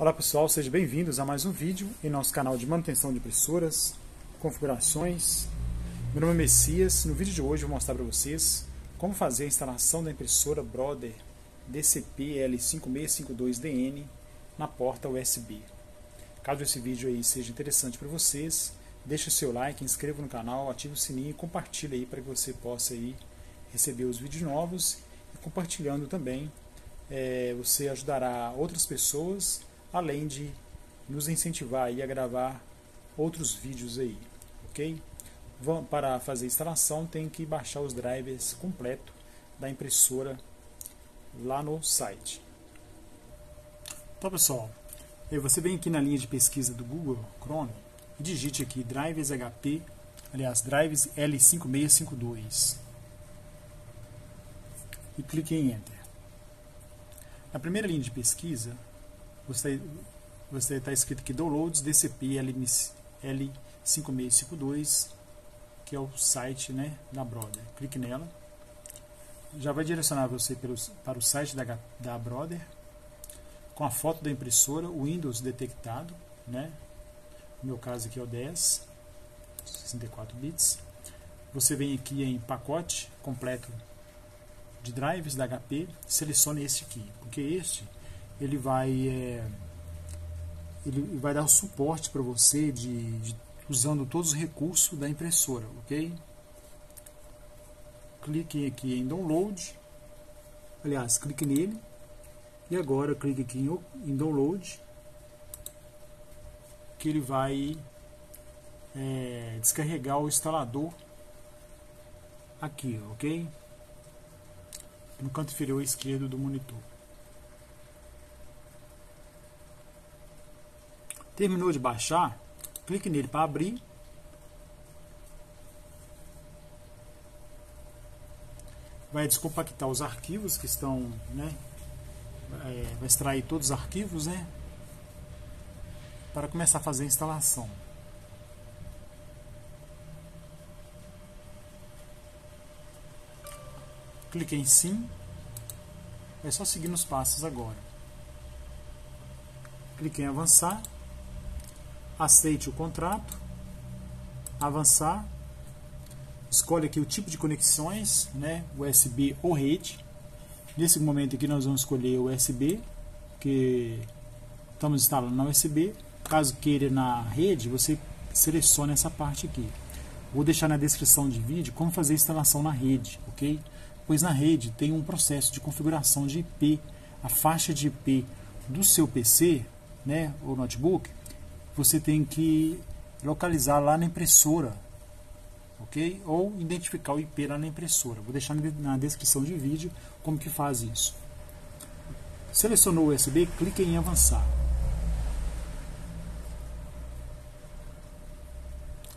Olá pessoal, sejam bem-vindos a mais um vídeo em nosso canal de manutenção de impressoras, configurações. Meu nome é Messias, no vídeo de hoje vou mostrar para vocês como fazer a instalação da impressora Brother DCP L5652DN na porta USB. Caso esse vídeo aí seja interessante para vocês, deixe o seu like, inscreva no canal, ative o sininho e compartilhe aí para que você possa aí receber os vídeos novos e compartilhando também é, você ajudará outras pessoas além de nos incentivar a gravar outros vídeos aí, ok? Para fazer a instalação tem que baixar os drivers completo da impressora lá no site. Então pessoal, você vem aqui na linha de pesquisa do Google Chrome e digite aqui drivers HP, aliás, drivers L5652 e clique em Enter. Na primeira linha de pesquisa, você você está escrito aqui Downloads DCP L5652, que é o site né, da Brother. Clique nela. Já vai direcionar você pelos, para o site da, da Brother, com a foto da impressora, o Windows detectado, né? no meu caso aqui é o 10, 64 bits. Você vem aqui em pacote completo de drives da HP, selecione este aqui, porque este ele vai é, ele vai dar o suporte para você de, de, usando todos os recursos da impressora, ok? Clique aqui em download, aliás, clique nele e agora clique aqui em, em download que ele vai é, descarregar o instalador aqui, ok? No canto inferior esquerdo do monitor. Terminou de baixar, clique nele para abrir. Vai descompactar os arquivos que estão, né? É, vai extrair todos os arquivos, né? Para começar a fazer a instalação. Clique em sim. É só seguir nos passos agora. Clique em avançar aceite o contrato, avançar, escolhe aqui o tipo de conexões, né, USB ou rede. Nesse momento aqui nós vamos escolher o USB, que estamos instalando na USB. Caso queira na rede, você seleciona essa parte aqui. Vou deixar na descrição de vídeo como fazer a instalação na rede, ok? Pois na rede tem um processo de configuração de IP, a faixa de IP do seu PC, né, ou notebook, você tem que localizar lá na impressora, ok? Ou identificar o IP lá na impressora. Vou deixar na descrição de vídeo como que faz isso. Selecionou o USB, clique em avançar.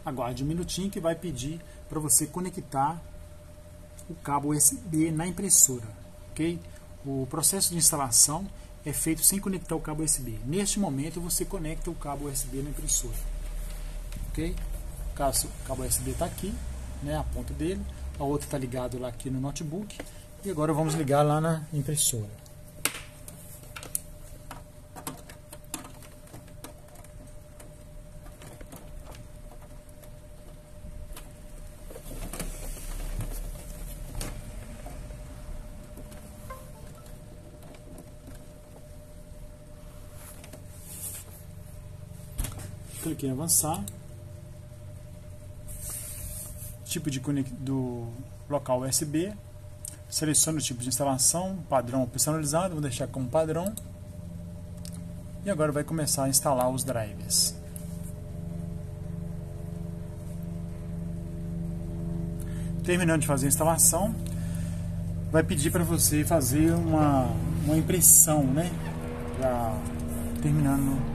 Aguarde um minutinho que vai pedir para você conectar o cabo USB na impressora, ok? O processo de instalação é feito sem conectar o cabo USB. Neste momento você conecta o cabo USB na impressora. Ok? O cabo USB está aqui, né, a ponta dele. A outra está ligado lá aqui no notebook. E agora vamos ligar lá na impressora. Clique em avançar, tipo de do local USB, selecione o tipo de instalação, padrão personalizado, vou deixar como padrão, e agora vai começar a instalar os drivers. Terminando de fazer a instalação, vai pedir para você fazer uma, uma impressão, né? Já terminando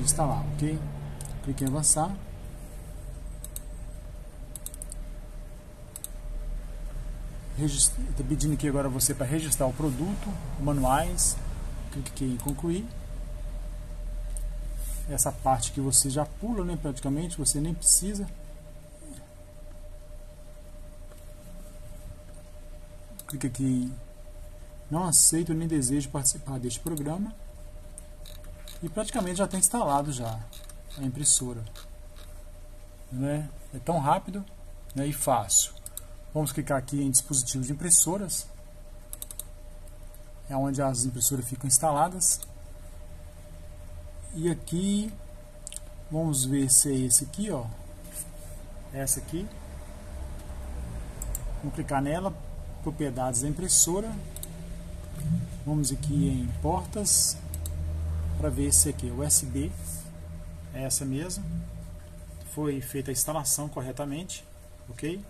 de instalar, ok? Clique em avançar. Está pedindo aqui agora você para registrar o produto, manuais. Clique aqui em concluir. Essa parte que você já pula, né, praticamente, você nem precisa. Clique aqui em não aceito nem desejo participar deste programa. E praticamente já tem instalado já a impressora. Né? É tão rápido né, e fácil. Vamos clicar aqui em dispositivos de impressoras. É onde as impressoras ficam instaladas. E aqui, vamos ver se é esse aqui, ó. Essa aqui. Vamos clicar nela, propriedades da impressora. Vamos aqui em portas, para ver se aqui USB, é essa mesmo. Foi feita a instalação corretamente, ok?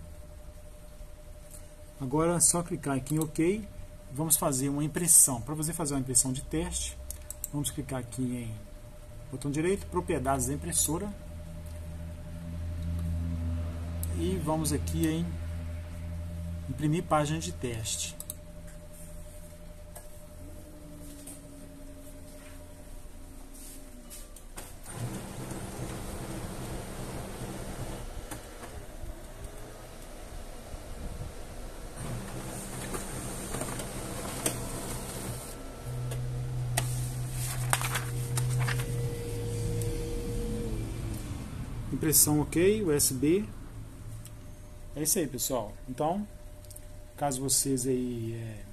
Agora é só clicar aqui em OK. Vamos fazer uma impressão. Para você fazer uma impressão de teste, vamos clicar aqui em botão direito, propriedades da impressora. E vamos aqui em imprimir página de teste. Impressão ok, USB. É isso aí, pessoal. Então, caso vocês aí, é,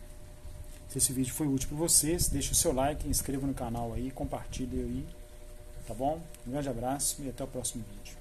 se esse vídeo foi útil para vocês, deixe o seu like, inscreva no canal aí, compartilhe aí, tá bom? Um grande abraço e até o próximo vídeo.